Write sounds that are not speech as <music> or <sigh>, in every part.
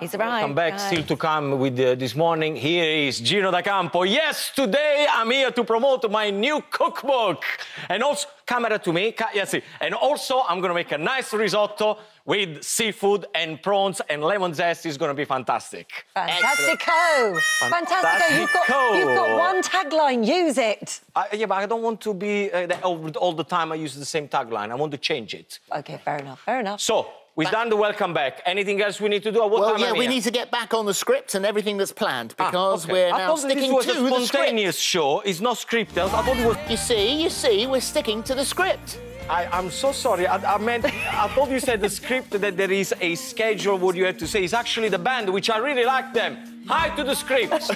He's arrived. Come back, guys. still to come with uh, this morning. Here is Gino D'Acampo. Yes, today I'm here to promote my new cookbook. And also, camera to me. Ca- yes. And also, I'm gonna make a nice risotto with seafood and prawns and lemon zest. It's gonna be fantastic. Fantastico! Fantastico! You've got, you've got one tagline. Use it. Uh, yeah, but I don't want to be uh, all, all the time I use the same tagline. I want to change it. Okay, fair enough. Fair enough. So, we've done the welcome back. Anything else we need to do? At What Well, yeah, we need to get back on the script and everything that's planned Ah, because okay. we're I now thought that sticking this was to a the script. spontaneous show. It's not scripted. I thought it was. You see, you see, we're sticking to the script. I, I'm so sorry. I, I meant, I thought you said the script that there is a schedule what you have to say. is actually the band, which I really like them. Hi to the script. <laughs>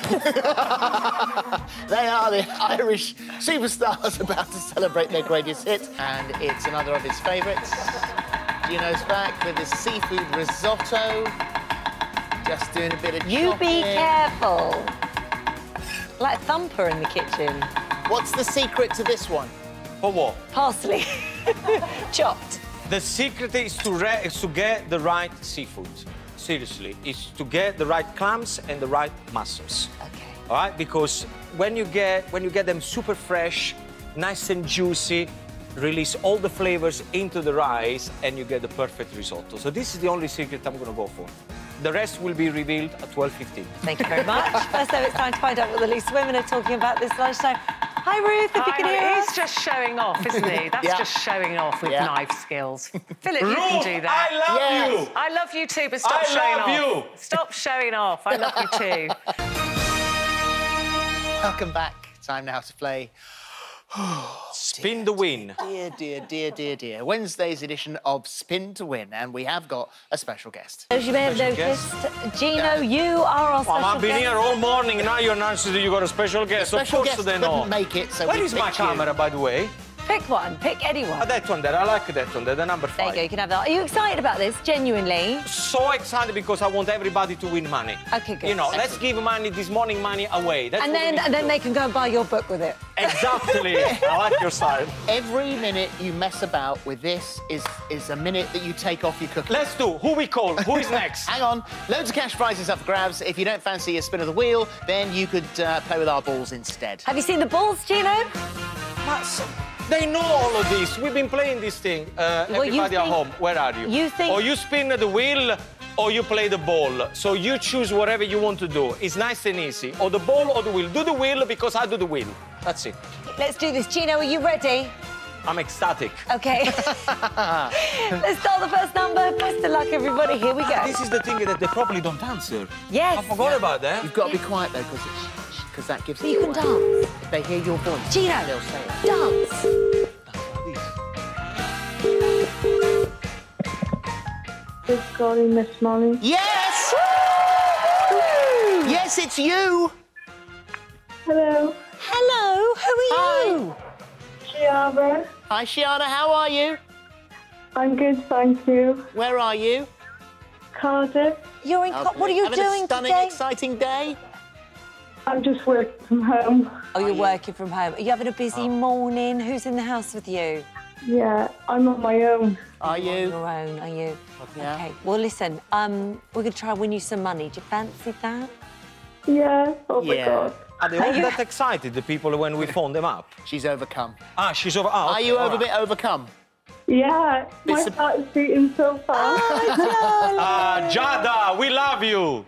They are the Irish superstars about to celebrate their greatest hit, and it's another of his favourites. Gino's back with his seafood risotto. Just doing a bit of You be careful. Like Thumper in the kitchen. What's the secret to this one? For what? Parsley. <laughs> Chopped. The secret is to, re- is to get the right seafood. Seriously, is to get the right clams and the right mussels. Okay. All right, because when you get when you get them super fresh, nice and juicy, release all the flavors into the rice, and you get the perfect risotto. So this is the only secret I'm gonna go for. The rest will be revealed at 12:15. Thank you very much. <laughs> First though, it's time to find out what the loose women are talking about this lunchtime. Hi, Ruth, if you can know, hear he's us. just showing off, isn't he? <laughs> That's Yeah. just showing off with Yeah. knife skills. <laughs> Philip, you can do that. I love Yes. you. I love you too, but stop I showing love off. you. Stop showing off. I love you too. Welcome back. Time now to play. <sighs> Spin the win. Dear, dear, dear, dear, dear. Wednesday's edition of Spin to Win, and we have got a special guest. As you may have Special noticed, Gino, you are our special Well, I've been guest. here all morning. Now you're announcing that you got a special guest. Special of course guest they couldn't know. make it, so Where we is my picked you. camera, by the way? Pick one. Pick anyone. Ah, that one there. I like that one there, the number five. there you go. You can have that. Are you excited about this? Genuinely? So excited because I want everybody to win money. Okay, good. You know, let's give money, this morning money away. That's And then, and then do. they can go and buy your book with it. Exactly. I like your style. <laughs> Every minute you mess about with this is, is a minute that you take off your cookie. Let's do. Who we call? Who is <laughs> next? Hang on, loads of cash prizes up for grabs. If you don't fancy a spin of the wheel, then you could uh, play with our balls instead. Have you seen the balls, Gino? Mas- They know all of this. We've been playing this thing. Uh, Well, you everybody at home, where are you? you think- Or you spin the wheel, or you play the ball. So you choose whatever you want to do. It's nice and easy. Or the ball or the wheel. Do the wheel because I do the wheel. That's it. Let's do this. Gino, are you ready? I'm ecstatic. Okay. <laughs> Let's start the first number. Best of luck, everybody. Here we go. This is the thing that they probably don't answer. Yes. I forgot about that. You've got to be quiet though, because because that gives So it you can dance. If they hear your voice, Gino, they'll say it. dance. Good golly, Miss Molly. Yes! Yes, it's you! Hello, Hello. Who are you? Oh. Chiara. Hi, Shiana, how are you? I'm good, thank you. Where are you? Cardiff. You're in. Co- what are you Having doing a stunning, today? exciting day? I'm just working from home. Oh, you're working from home. Are you having a busy Oh. morning? Who's in the house with you? Yeah, I'm on my own. Are you? On you? your own, are you? Yeah. Okay. Well, listen. Um, we're gonna try and win you some money. Do you fancy that? Yeah, oh my Yeah. god. Are they all that excited, the people, when we phone them up? <laughs> She's overcome. Ah, she's over. Ah, Are you all over a bit overcome? Yeah, my It's a- heart is beating so fast. Ah, Jada, we love you.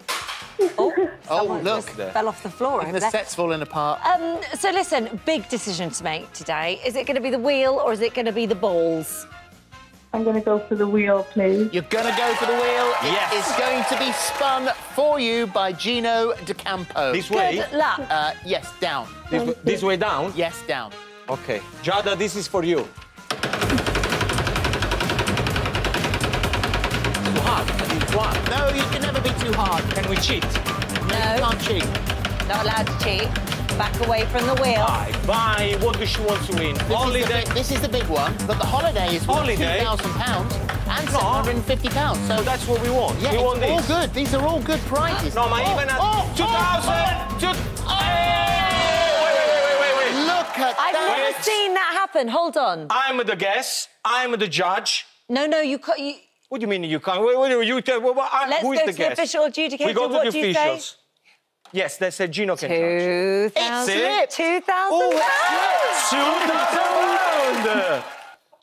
Oh, <laughs> Oh, look. just fell off the floor over The there. set's falling apart. Um, so listen, big decision to make today. Is it going to be the wheel or is it going to be the balls? I'm gonna go for the wheel, please. You're gonna go for the wheel. Yes. It is going to be spun for you by Gino D'Acampo. This way. Good luck. Uh, yes, down. This, this way down? Yes, down. Okay. Jada, this is for you. Too hard. I think too hard. No, you can never be too hard. Can we cheat? No, Can't cheat. not allowed to cheat. Back away from the wheel. Bye. Bye. What does she want to win? This is, the Holiday. big, this is the big one, but the holiday is worth Holiday? £2,000 and £750. So So that's what we want. yeah, we want it's all this. good. These are all good prizes. No, my Oh, even at oh, 2000. Two- Hey! Wait, wait, wait, wait, wait, wait. Look at that. I've that. never seen that happen. Hold on. I'm the guest. I'm the judge. No, no, you, ca- you What do you mean you can't? What, what, do you tell? What, what, I- Let's who is go the to the official adjudicator. We go to What the do you say? officials. Yes, they said Gino can charge. 2,000. slipped. 2,000 Oh, pounds. Two thousand pound.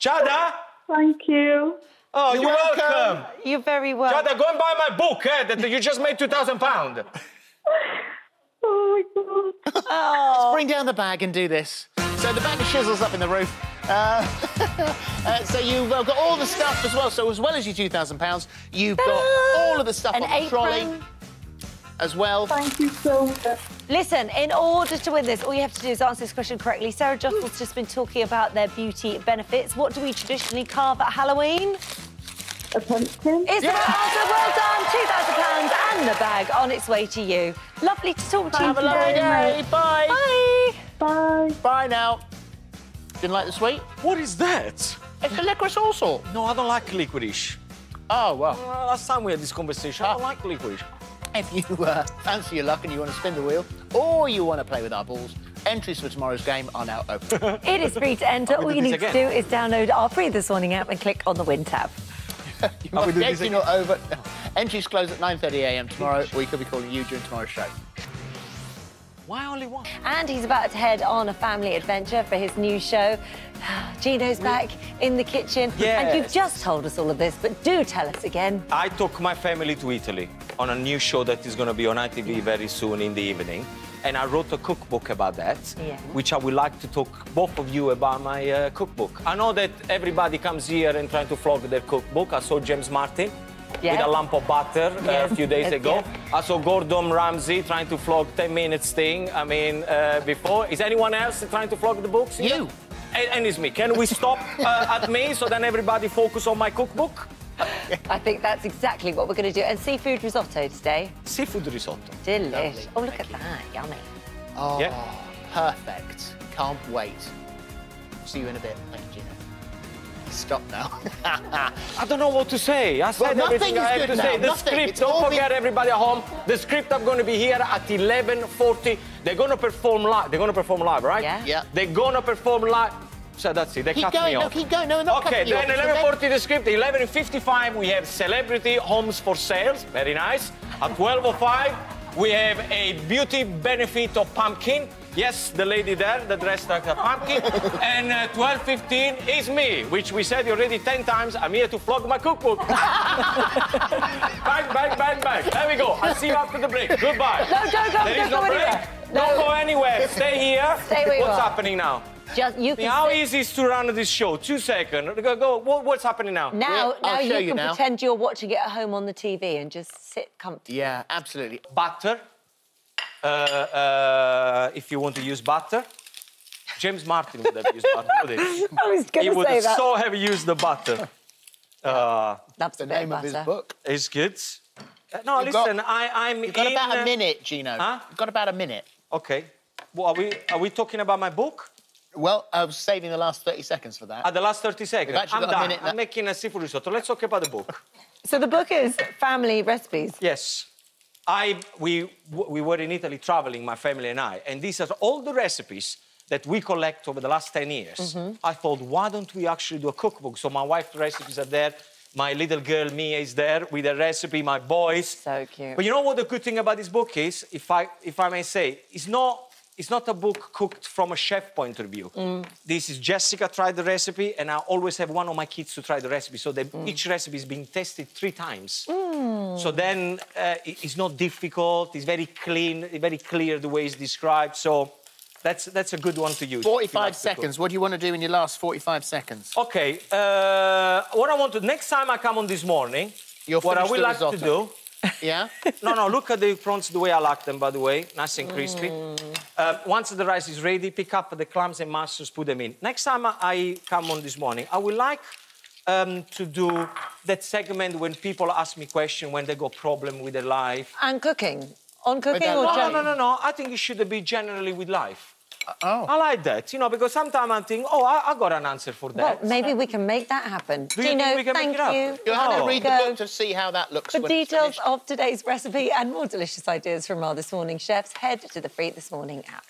Chada. Thank you. Oh, you're, You're welcome. welcome. You're very welcome. Chada, go and buy my book. Eh, that you just made two thousand pound. Oh my God. Oh. Bring down the bag and do this. So the bag of shizzles up in the roof. Uh, <laughs> uh, so you've uh, got all the stuff as well. So as well as your two thousand pounds, you've got all of the stuff An on the trolley as well. Thank you so much. Listen, in order to win this, all you have to do is answer this question correctly. Sarah Jossel's just been talking about their beauty benefits. What do we traditionally carve at Halloween? A pumpkin. It's the right answer. Well done. £2,000 and the bag on its way to you. Lovely to talk to you Have a lovely day. Bye. Bye. Bye. Bye now. Didn't like the sweet? What is that? It's a licorice also. No, I don't like licorice. Oh, well. Well, last time we had this conversation, I don't like licorice. If you uh, fancy your luck and you want to spin the wheel, or you want to play with our balls, entries for tomorrow's game are now open. <laughs> It is free to enter. All you this need to do is download our free This Morning app and click on the Win tab. you must do get this you not over. Entries close at 9.30am tomorrow. We could be calling you during tomorrow's show. Why only one? And he's about to head on a family adventure for his new show. <sighs> Gino's back in the kitchen. And you've just told us all of this, but do tell us again. I took my family to Italy on a new show that is going to be on ITV very soon in the evening. And I wrote a cookbook about that, Yeah. which I would like to talk both of you about my uh, cookbook. I know that everybody comes here and trying to flog their cookbook. I saw James Martin Yeah. with a lump of butter uh, a few days yes, ago. yes. I saw Gordon Ramsay trying to flog 10 minutes thing. I mean, uh, before. Is anyone else trying to flog the books? here? You. And, and it's me. Can we stop uh, <laughs> at me so then everybody focus on my cookbook? I think that's exactly what we're going to do. And seafood risotto today. Seafood risotto. Delish. Lovely. Oh, look Thank at that. Yummy. Oh, Yeah. perfect. Can't wait. See you in a bit. Thank you, Gino. Stop now. <laughs> I don't know what to say. I said nothing everything is I have good to now. say. The Nothing. script, It's don't all been- forget everybody at home. The script I'm going to be here at 11.40. They're going to perform live. They're going to perform live, right? Yeah. Yeah. They're going to perform live. So that's it. They keep cut going. me No, off. keep going. No, not Okay, cutting you then off. It's 11.40 the script. 11.55 we have celebrity homes for sales. Very nice. At 12.05 we have a beauty benefit of pumpkin. Yes, the lady there, the dressed like a pumpkin. <laughs> and uh, 12.15 is me, which we said already 10 times. I'm here to flog my cookbook. <laughs> bang, bang, bang, bang. There we go. I'll see you after the break. Goodbye. No, don't go, There don't is no go break. anywhere. Don't go anywhere. Stay here. Stay where you What's are. happening now? Just you can How sit- easy is to run this show? Two seconds. Go, go. What, what's happening now? Now, Yeah, now you show can you now. pretend you're watching it at home on the TV and just sit comfortably. Yeah, absolutely. Butter. Uh, uh, if you want to use butter. James Martin would have used butter. would he? <laughs> I was going to would say have that. so have used the butter. Uh, That's The name of his book. it's good. Uh, no, You've got- listen, I, I'm You've got in... about uh, a minute, Gino. Huh? You've got about a minute. Okay. Well, are we are we talking about my book? Well, I was saving the last 30 seconds for that. At the last 30 seconds. I'm got a done. minute I'm making a seafood risotto. Let's talk about the book. So the book is family recipes. Yes. I, we, we were in Italy traveling, my family and I, and these are all the recipes that we collect over the last 10 years. Mm-hmm. I thought, why don't we actually do a cookbook? So my wife's recipes are there, my little girl Mia is there with a recipe, my boys. So cute. But you know what the good thing about this book is, if I, if I may say, it's not, it's not a book cooked from a chef point of view. Mm. This is Jessica tried the recipe, and I always have one of my kids to try the recipe. So that Mm. each recipe is being tested three times. So then uh, it's not difficult. It's very clean, very clear the way it's described. So that's that's a good one to use. if you 45 like seconds. What do you want to do in your last 45 seconds? Okay. Uh, what I want to next time I come on this morning, You'll what I would like to do. Yeah? <laughs> No, no, look at the prawns the way I like them, by the way, nice and crispy. Mm. Uh, once the rice is ready, pick up the clams and mushrooms, put them in. Next time I come on this morning, I would like um, to do that segment when people ask me questions when they got problem with their life. And cooking. On cooking or line. No, no, no, no. I think it should be generally with life. Oh. I like that, you know, because sometimes I think, oh, I, I got an answer for that. Well, that. maybe we can make that happen. Do you Gino, think we can make thank it up? you. You'll have to read the book to see how that looks For when details finished. of today's recipe and more delicious ideas from our This Morning chefs, head to the Free This Morning app.